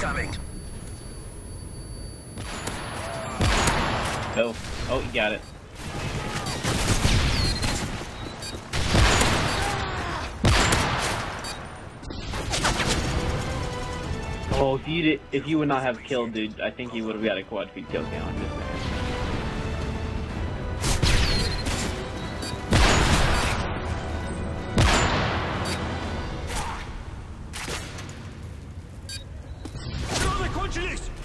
incoming. Oh, oh, you got it. Oh, if you did, if you would not have killed, dude, I think he would have got a quad feed killcam. Just saying. Патроны кончились!